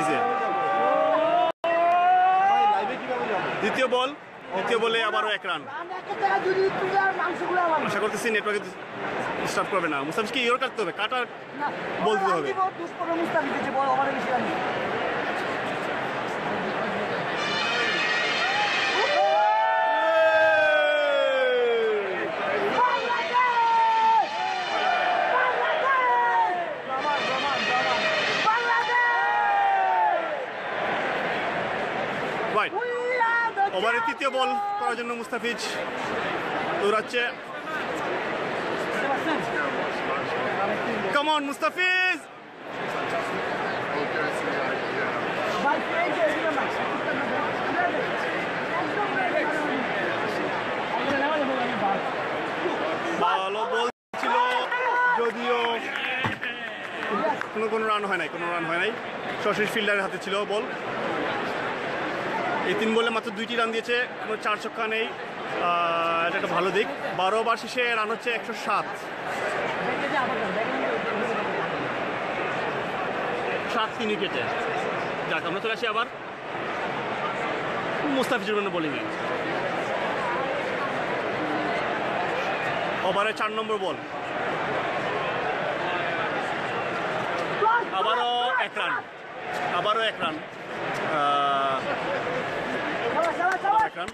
ক্রিজে দ্বিতীয় বল, দ্বিতীয় বলে আবারও এক রান। আশা করতেছি নেটওয়ার্কে ডিস্টার্ব করবে না। মুস্তাফিজকে ইয়োর কাটতে হবে, কাটার বল দিতে হবে। ওভারের তৃতীয় বল করার জন্য মুস্তাফিজ দৌড়াচ্ছে। Come on Mustafiz! ভালো বল ছিল, যদিও কোনো কোনো রান হয় নাই, কোনো রান হয় নাই। সশীষ ফিল্ডারের হাতে ছিল বল। এই তিন বলে মাত্র দুইটি রান দিয়েছে, কোনো চার ছক্কা নেই। এটা একটা ভালো দিক। বারো ওভার শেষে রান হচ্ছে একশো সাত। সাত তিন উইকেটে যাক, আমরা চলে আসি আবার মুস্তাফিজুর রহমানের বোলিংয়ে ওভারে চার নম্বর বল। আবারও এক রান। আবারও এক রান। রান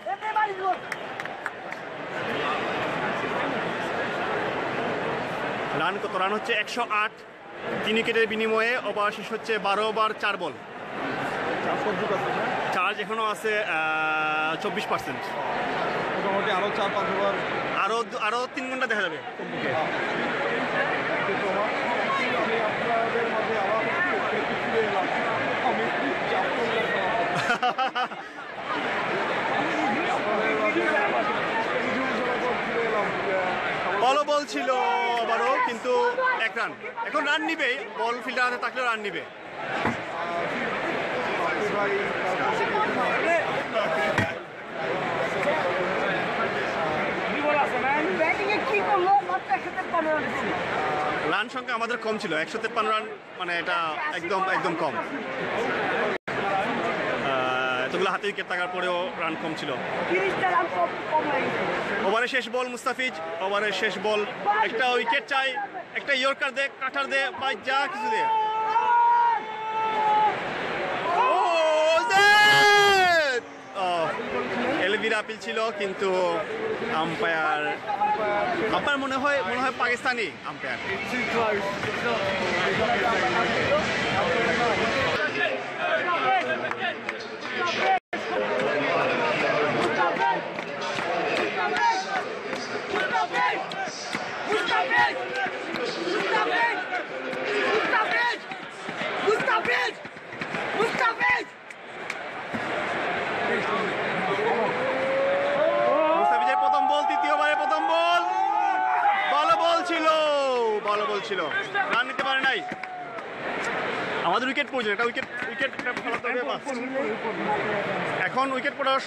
কত? রান হচ্ছে একশো আট। তিন উইকেটের বিনিময়ে ওভার শেষ হচ্ছে বারো ওভার চার বল। চার্জ এখনও আছে চব্বিশ পার্সেন্ট। মোটামুটি আরও চার পাঁচ ওভার। আরও আরও তিন ঘণ্টা দেখা যাবে আমি আপনাদের মাঝে আবার একটু ফিরে এলাম আমি একটু চাপ করলাম আপনাদের মাঝে কিছু বছর পর ফিরে এলাম বলও বল ছিল আবারও, কিন্তু এক রান। এখন রান নিবে, বল ফিল্ডার হাতে থাকলেও রান নিবে। রান সংখ্যা আমাদের কম ছিল, একশো তেপ্পান্ন রান মানে এটা একদম একদম কম। এতগুলো হাতে উইকেট থাকার পরেও রান কম ছিল। ওভারের শেষ বল মুস্তাফিজ ওভারের শেষ বল। একটা উইকেট চাই, একটা ইয়র্কার দে কাটার দে বা যা কিছু দে। এলভির আপিল ছিল, কিন্তু আম্পায়ার আম্পায়ার মনে হয় মনে হয় পাকিস্তানি আম্পায়ার মুস্তাফিজের প্রথম বল তৃতীয়বারের প্রথম বল ভালো বল ছিল ভালো বল ছিল রান নিতে পারে নাই। আমাদের উইকেট প্রয়োজন একটা উইকেট উইকেট এখন উইকেট পড়ার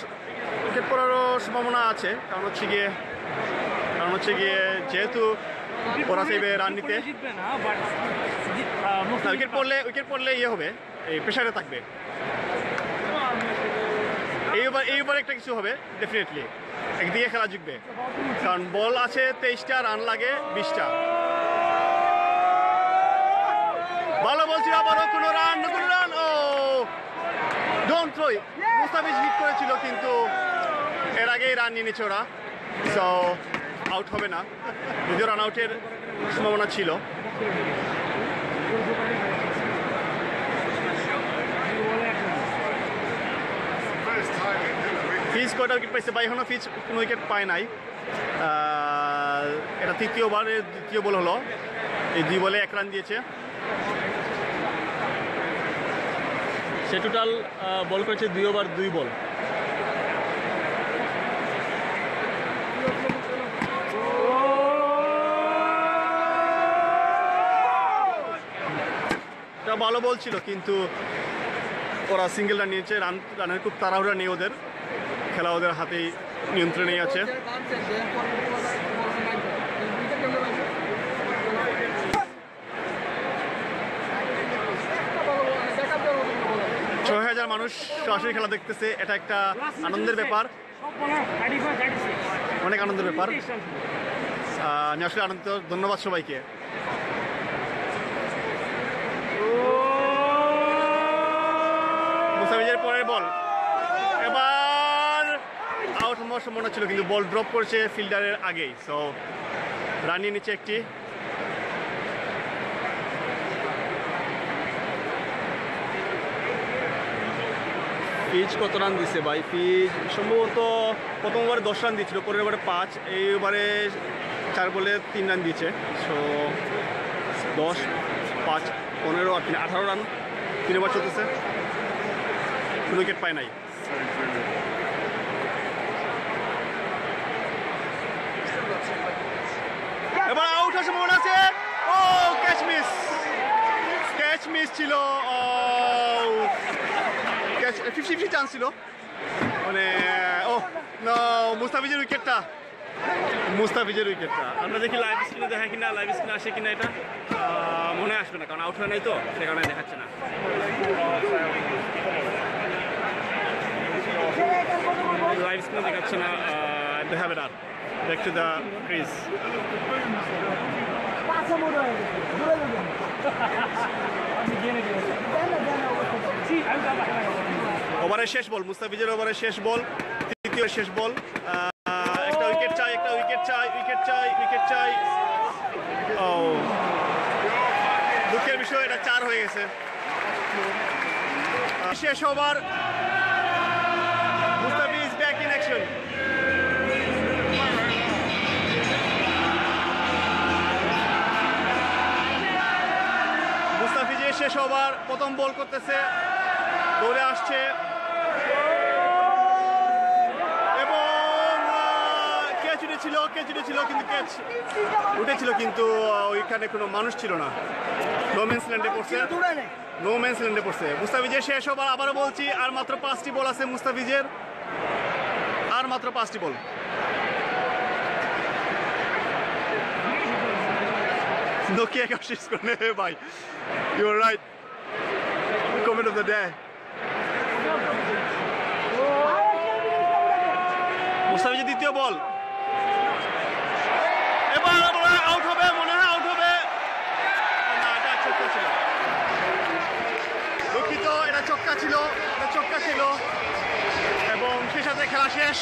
উইকেট পড়ারও সম্ভাবনা আছে, কারণ হচ্ছে গিয়ে, কারণ হচ্ছে গিয়ে যেহেতু ওরা চাইবে রান নিতে। উইকেট পড়লে উইকেট পড়লে ইয়ে হবে, এই প্রেশারে থাকবে। এই ওভার এই ওভার একটা কিছু হবে ডেফিনেটলি একদিকে খেলা জিতবে। কারণ বল আছে তেইশটা রান লাগে বিশটা। ভালো বলছি আবারও কোনো রান, নতুন run. Oh don't throw Mustafiz hit করেছিল কিন্তু এর আগেই রান নিয়ে নিচ্ছে ওরা। সো আউট হবে না। যদিও রান আউটের সম্ভাবনা ছিল। ফিজ কয়টা উইকেট পাইছে? বা এখনও ফিজ কোনো উইকেট পায় নাই। এটা তৃতীয়বারের, দ্বিতীয় বল হলো। এই দুই বলে এক রান দিয়েছে। সে টোটাল বল করেছে দুই ওভার দুই বল ভালো বল ছিল, কিন্তু ওরা সিঙ্গেল রান নিয়েছে রান রানের খুব তাড়াহুড়া নেই ওদের। খেলা ওদের হাতেই নিয়ন্ত্রণেই আছে। মানুষ সরাসরি খেলা দেখতেছে, এটা একটা আনন্দের ব্যাপার। অনেক আনন্দের ব্যাপার। আমি আসলে আনন্দিত, ধন্যবাদ সবাইকে। পরের বল। এবার আউট হওয়ার সম্ভাবনা ছিল, কিন্তু বল ড্রপ করছে ফিল্ডারের আগেই। সো রানিয়ে নিচ্ছে একটি। পিচ কত রান দিছে ভাই? পিচ সম্ভবত প্রথম ওভারে দশ রান দিয়েছিল পরের ওভারে পাঁচ এই ওভারে চার বলে তিন রান দিয়েছে। সো দশ, পাঁচ, পনেরো আর তিন, আঠারো রান তিন ওভার চলতেছে উইকেট পায় নাই। এবার আউট হওয়ার সম্ভাবনা আছে। ও, ক্যাচ মিস। ক্যাচ মিস ছিল ফিফটি ফিফটি চান্স ছিল। মানে ও না মুস্তাফিজের উইকেটটা মুস্তাফিজের উইকেটটা আমরা দেখি লাইভ স্ক্রিনে দেখা কিনা লাইভ স্ক্রিনে আসে কিনা এটা। মনে আসবে না কারণ আউট হয় নাই তো সে কারণে দেখাচ্ছে না। লাইভ স্ক্রিনে দেখাচ্ছে না দেখাবে না ব্যাক টু দ্য ক্রিজ পাঁচশো ওভারের শেষ বল, মুস্তাফিজের ওভারের শেষ বল, তৃতীয় শেষ বল। একটা উইকেট চাই, একটা উইকেট চাই উইকেট চাই উইকেট চাই। ও দুঃখের বিষয়, এটা চার হয়ে গেছে। শেষ over. Mustafiz back in action শেষ ওভার, প্রথম বল করতেছে। দৌড়ে আসছে। ক্যাচ উঠেছিল কিন্তু ক্যাচ উঠেছিল কিন্তু ওইখানে কোনো মানুষ ছিল না। নোমেন্স ল্যান্ডে পড়ছে। নোমেন্স ল্যান্ডে পড়ছে। মুস্তাফিজের শেষ ওভার আবারও বলছি, আর মাত্র পাঁচটি বল আছে মুস্তাফিজের। আর মাত্র পাঁচটি বল। নোকিয়া কাশিস করে ভাই you are right comment of the day মুস্তাফিজের দ্বিতীয় বল। সাথে খেলা শেষ